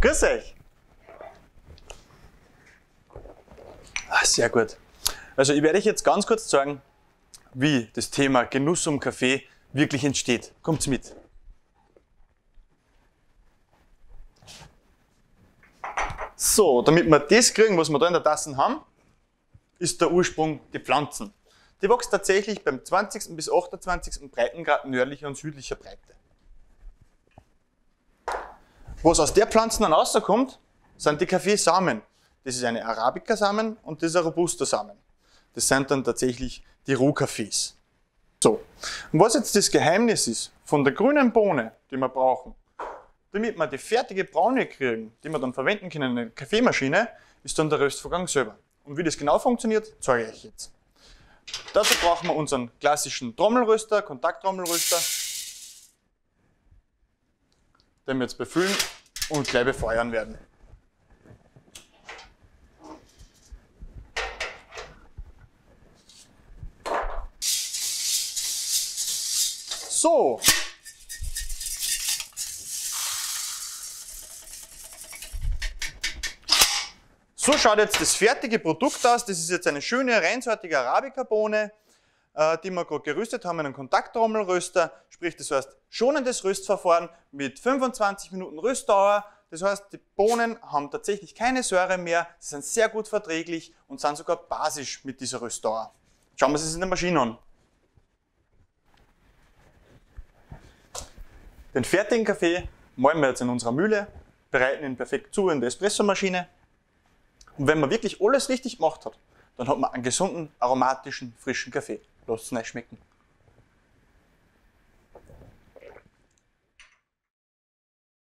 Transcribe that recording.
Grüß euch! Ah, sehr gut. Also ich werde euch jetzt ganz kurz sagen, wie das Thema Genuss um Kaffee wirklich entsteht. Kommt's mit. So, damit wir das kriegen, was wir da in der Tasse haben, ist der Ursprung die Pflanzen. Die wächst tatsächlich beim 20. bis 28. Breitengrad nördlicher und südlicher Breite. Was aus der Pflanze dann rauskommt, sind die Kaffeesamen. Das ist eine Arabica-Samen und das ist ein Robusta-Samen. Das sind dann tatsächlich die Rohkaffees. So, und was jetzt das Geheimnis ist von der grünen Bohne, die wir brauchen, damit wir die fertige braune kriegen, die wir dann verwenden können in der Kaffeemaschine, ist dann der Röstvorgang selber. Und wie das genau funktioniert, zeige ich euch jetzt. Dazu brauchen wir unseren klassischen Trommelröster, Kontakttrommelröster, den wir jetzt befüllen und gleich befeuern werden. So. So schaut jetzt das fertige Produkt aus. Das ist jetzt eine schöne, reinsortige Arabica-Bohne, die wir gerade gerüstet haben in einem Kontakttrommelröster. Sprich, das heißt schonendes Röstverfahren mit 25 Minuten Röstdauer. Das heißt, die Bohnen haben tatsächlich keine Säure mehr, sie sind sehr gut verträglich und sind sogar basisch mit dieser Röstdauer. Schauen wir uns das in der Maschine an. Den fertigen Kaffee malen wir jetzt in unserer Mühle, bereiten ihn perfekt zu in der Espressomaschine. Und wenn man wirklich alles richtig gemacht hat, dann hat man einen gesunden, aromatischen, frischen Kaffee. Lasst es schmecken.